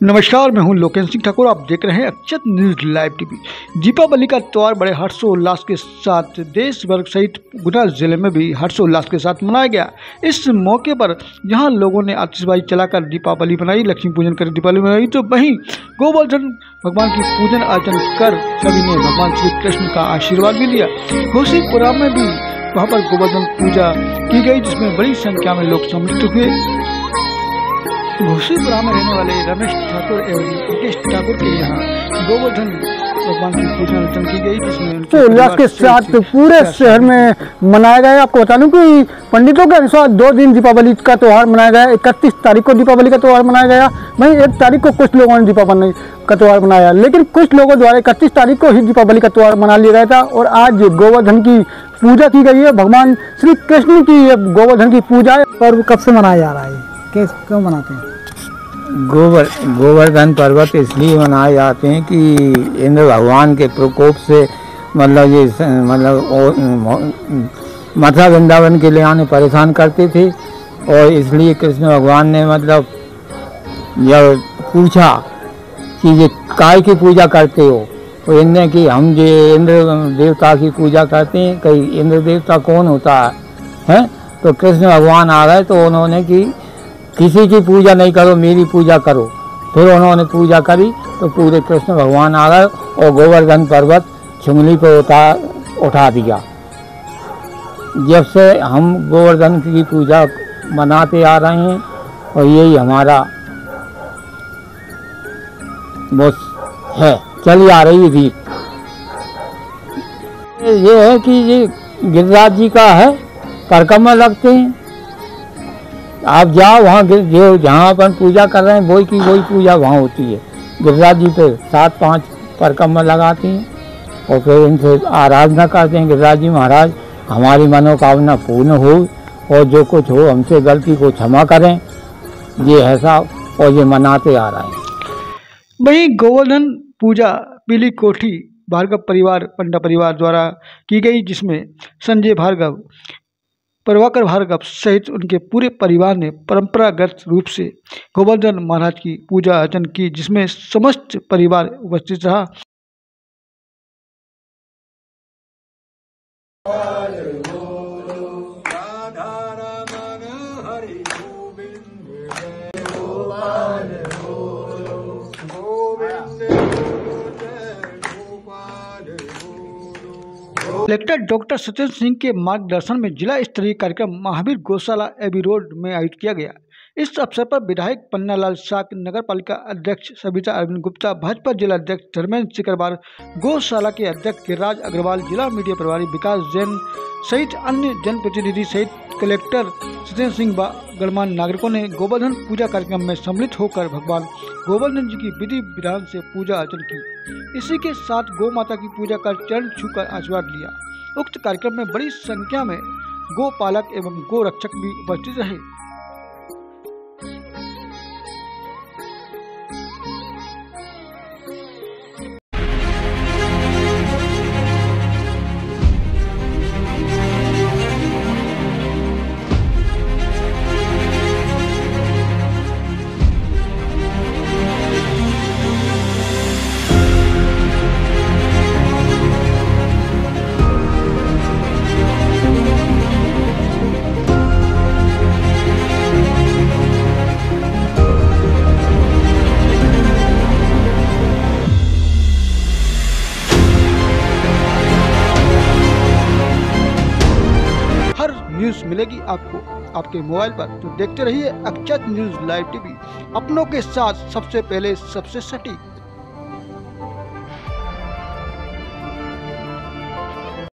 नमस्कार, मैं हूँ लोकेश सिंह ठाकुर, आप देख रहे हैं Akshat news live TV. Deepavali का त्यौहार बड़े हर्षोल्लास के साथ देश भर सहित गुना ज़िले में भी हर्षोल्लास के साथ मनाया गया। इस मौके पर जहाँ लोगों ने आतिशबाजी चलाकर दीपावली मनाई, लक्ष्मी पूजन कर दीपावली मनाई। तो वहीं गोवर्धन भगवान की पूजन अर्चन कर सभी ने भगवान श्री कृष्ण का आशीर्वाद भी लिया। घोषीपुरा में भी वहाँ पर गोवर्धन पूजा की गई, जिसमें बड़ी संख्या में लोग सम्मिलित हुए। भूसीपुरा में रहने वाले रमेश ठाकुर एवं मुकेश ठाकुर के यहाँ गोवर्धन भगवान की पूजा अर्चन की गई जिसमें तो उल्लास के साथ पूरे शहर में मनाया गया। आपको बता दूँ कि पंडितों के अनुसार दो दिन दीपावली का त्यौहार मनाया गया। इकतीस तारीख को दीपावली का त्यौहार मनाया गया। वहीं एक तारीख को कुछ लोगों ने दीपावली का त्यौहार मनाया। लेकिन कुछ लोगों द्वारा इकतीस तारीख को ही दीपावली का त्यौहार मना लिया गया था और आज गोवर्धन की पूजा की गई है। भगवान श्री कृष्ण की गोवर्धन की पूजा है। पर्व कब से मनाया जा रहा है? कैसे क्यों मनाते हैं? गोवर, गोवर्धन पर्वत इसलिए मनाए जाते हैं कि इंद्र भगवान के प्रकोप से मतलब ये मतलब मथुरा वृंदावन के लिए आने परेशान करते थे और इसलिए कृष्ण भगवान ने मतलब जब पूछा कि ये काय की पूजा करते हो? तो इनने कि, हम ये इंद्र देवता की पूजा करते हैं, कई इंद्र देवता कौन होता है? हैं? तो कृष्ण भगवान आ गए तो उन्होंने कि किसी की पूजा नहीं करो, मेरी पूजा करो। फिर उन्होंने पूजा करी तो पूरे कृष्ण भगवान आ गए और गोवर्धन पर्वत चुंगली पर उठा उठा दिया। जब से हम गोवर्धन की पूजा मनाते आ रहे हैं, और यही हमारा वो है। चली आ रही रीत ये है कि ये गिरिराज जी का है परिक्रमा लगते हैं। आप जाओ वहाँ जो जहाँ अपन पूजा कर रहे हैं, वही की वही पूजा वहाँ होती है। गिरिराज जी पे सात पाँच परिक्रमा लगाते हैं और फिर इनसे आराधना करते हैं। गिरिराज जी महाराज, हमारी मनोकामना पूर्ण हो और जो कुछ हो, हमसे गलती को क्षमा करें। ये ऐसा और ये मनाते आ रहे हैं। वहीं गोवर्धन पूजा पीली कोठी भार्गव परिवार, पंडा परिवार द्वारा की गई, जिसमें संजय भार्गव प्रभाकर भार्गव सहित उनके पूरे परिवार ने परंपरागत रूप से गोवर्धन महाराज की पूजा अर्चन की, जिसमें समस्त परिवार उपस्थित रहा। कलेक्टर डॉक्टर सत्येंद्र सिंह के मार्गदर्शन में जिला स्तरीय कार्यक्रम महावीर गौशाला एबी रोड में आयोजित किया गया। इस अवसर पर विधायक पन्नालाल शाह नगर पालिका अध्यक्ष सविता अरविंद गुप्ता, भाजपा जिला अध्यक्ष धर्मेंद्र सिकरवार, गौशाला के अध्यक्ष गिरिराज अग्रवाल, जिला मीडिया प्रभारी विकास जैन सहित अन्य जनप्रतिनिधि सहित कलेक्टर सत्येंद्र सिंह गणमान्य नागरिकों ने गोवर्धन पूजा कार्यक्रम में सम्मिलित होकर भगवान गोवर्धन जी की विधि विधान से पूजा अर्चन की। इसी के साथ गौ माता की पूजा कर चरण छू कर आशीर्वाद लिया। उक्त कार्यक्रम में बड़ी संख्या में गो पालक एवं गो रक्षक भी उपस्थित रहे। न्यूज़ मिलेगी आपको। आपके मोबाइल पर। तो देखते रहिए अक्षत न्यूज़ लाइव टीवी। अपनों के साथ सबसे पहले सबसे सटीक